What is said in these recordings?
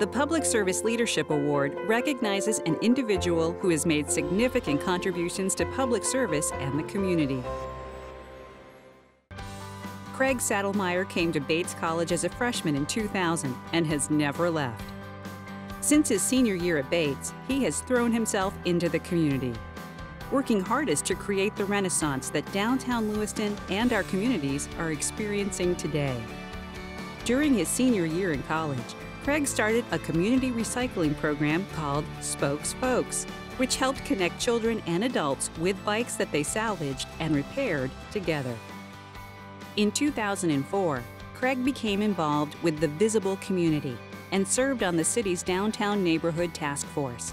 The Public Service Leadership Award recognizes an individual who has made significant contributions to public service and the community. Craig Saddlemire came to Bates College as a freshman in 2000 and has never left. Since his senior year at Bates, he has thrown himself into the community, working hardest to create the renaissance that downtown Lewiston and our communities are experiencing today. During his senior year in college, Craig started a community recycling program called Spokes Folks, which helped connect children and adults with bikes that they salvaged and repaired together. In 2004, Craig became involved with the Visible Community and served on the city's Downtown Neighborhood Task Force,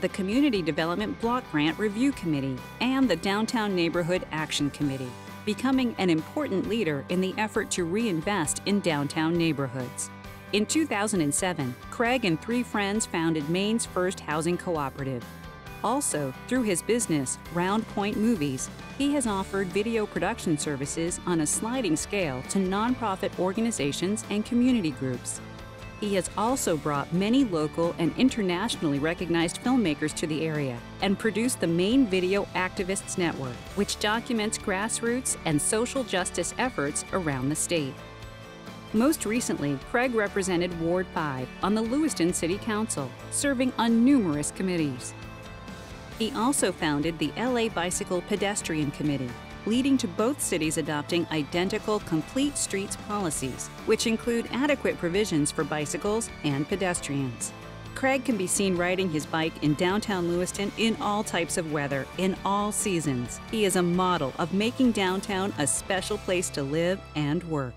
the Community Development Block Grant Review Committee, and the Downtown Neighborhood Action Committee, becoming an important leader in the effort to reinvest in downtown neighborhoods. In 2007, Craig and three friends founded Maine's first housing cooperative. Also, through his business, Round Point Movies, he has offered video production services on a sliding scale to nonprofit organizations and community groups. He has also brought many local and internationally recognized filmmakers to the area and produced the Maine Video Activists Network, which documents grassroots and social justice efforts around the state. Most recently, Craig represented Ward 5 on the Lewiston City Council, serving on numerous committees. He also founded the LA Bicycle Pedestrian Committee, leading to both cities adopting identical complete streets policies, which include adequate provisions for bicycles and pedestrians. Craig can be seen riding his bike in downtown Lewiston in all types of weather, in all seasons. He is a model of making downtown a special place to live and work.